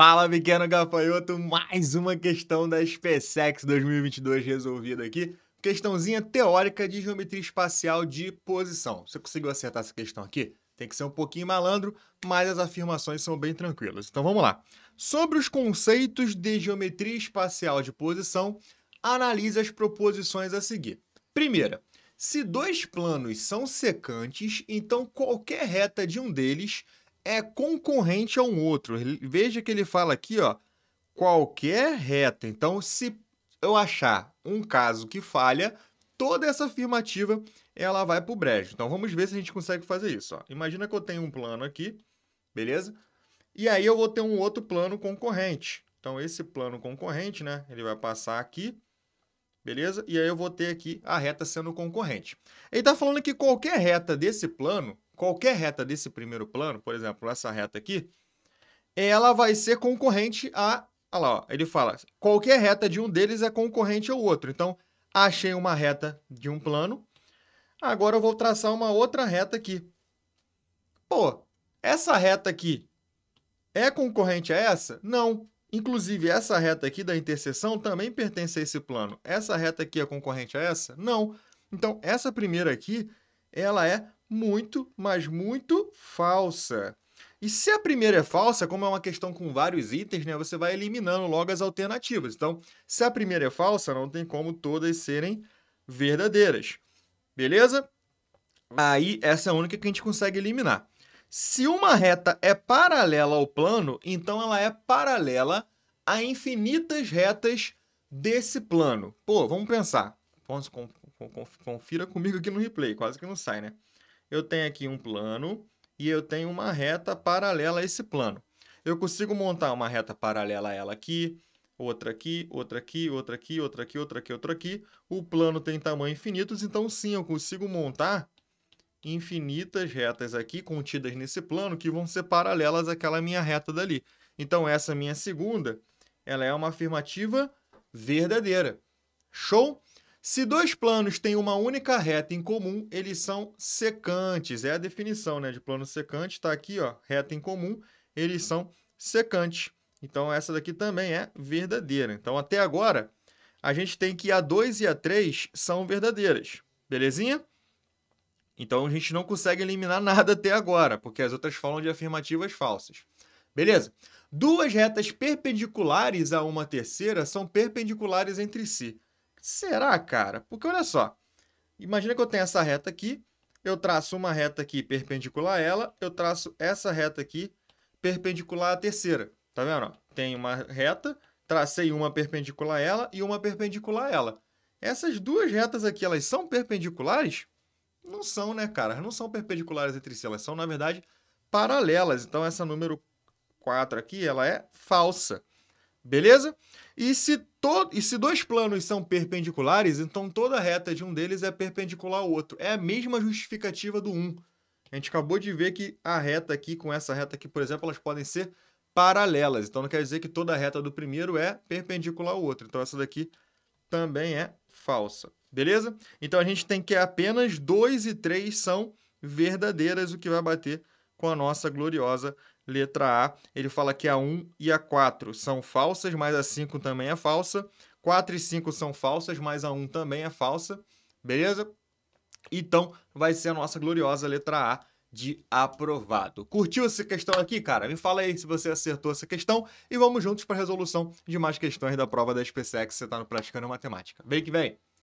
Fala, pequeno gafanhoto, mais uma questão da SpaceX 2022 resolvida aqui. Questãozinha teórica de geometria espacial de posição. Você conseguiu acertar essa questão aqui? Tem que ser um pouquinho malandro, mas as afirmações são bem tranquilas. Então vamos lá. Sobre os conceitos de geometria espacial de posição, analise as proposições a seguir. Primeira, se dois planos são secantes, então qualquer reta de um deles é concorrente a um outro. Veja que ele fala aqui, ó, qualquer reta. Então, se eu achar um caso que falha, toda essa afirmativa ela vai para o brejo. Então, vamos ver se a gente consegue fazer isso. Ó. Imagina que eu tenho um plano aqui, beleza? E aí eu vou ter um outro plano concorrente. Então, esse plano concorrente, né? Ele vai passar aqui, beleza? E aí eu vou ter aqui a reta sendo concorrente. Ele está falando que qualquer reta desse plano qualquer reta desse primeiro plano, por exemplo, essa reta aqui, ela vai ser concorrente a. Olha lá, ó, ele fala: qualquer reta de um deles é concorrente ao outro. Então, achei uma reta de um plano. Agora eu vou traçar uma outra reta aqui. Pô, essa reta aqui é concorrente a essa? Não. Inclusive, essa reta aqui da interseção também pertence a esse plano. Essa reta aqui é concorrente a essa? Não. Então, essa primeira aqui, ela é muito, mas muito falsa. E se a primeira é falsa, como é uma questão com vários itens, né, você vai eliminando logo as alternativas. Então, se a primeira é falsa, não tem como todas serem verdadeiras. Beleza? Aí, essa é a única que a gente consegue eliminar. Se uma reta é paralela ao plano, então ela é paralela a infinitas retas desse plano. Pô, vamos pensar. Confira comigo aqui no replay, quase que não sai, né? Eu tenho aqui um plano e eu tenho uma reta paralela a esse plano. Eu consigo montar uma reta paralela a ela aqui, outra aqui, outra aqui, outra aqui, outra aqui, outra aqui, outra aqui. O plano tem tamanho infinitos, então sim, eu consigo montar infinitas retas aqui contidas nesse plano que vão ser paralelas àquela minha reta dali. Então essa minha segunda, ela é uma afirmativa verdadeira. Show? Se dois planos têm uma única reta em comum, eles são secantes. É a definição né, de plano secante. Está aqui, ó, reta em comum, eles são secantes. Então, essa daqui também é verdadeira. Então, até agora, a gente tem que a 2 e a 3 são verdadeiras. Belezinha? Então, a gente não consegue eliminar nada até agora, porque as outras falam de afirmativas falsas. Beleza? Duas retas perpendiculares a uma terceira são perpendiculares entre si. Será, cara? Porque olha só. Imagina que eu tenho essa reta aqui, eu traço uma reta aqui perpendicular a ela, eu traço essa reta aqui perpendicular à terceira. Tá vendo? Tem uma reta, tracei uma perpendicular a ela e uma perpendicular a ela. Essas duas retas aqui, elas são perpendiculares? Não são, né, cara? Não são perpendiculares entre si, elas são, na verdade, paralelas. Então, essa número 4 aqui, ela é falsa. Beleza? E se, to... e se dois planos são perpendiculares, então toda reta de um deles é perpendicular ao outro. É a mesma justificativa do 1. A gente acabou de ver que a reta aqui com essa reta aqui, por exemplo, elas podem ser paralelas. Então não quer dizer que toda reta do primeiro é perpendicular ao outro. Então essa daqui também é falsa. Beleza? Então a gente tem que apenas 2 e 3 são verdadeiras, o que vai bater com a nossa gloriosa letra A. Ele fala que a 1 e a 4 são falsas, mas a 5 também é falsa. 4 e 5 são falsas, mas a 1 também é falsa. Beleza? Então, vai ser a nossa gloriosa letra A de aprovado. Curtiu essa questão aqui, cara? Me fala aí se você acertou essa questão e vamos juntos para a resolução de mais questões da prova da SpaceX que você está no Praticando Matemática. Vem que vem!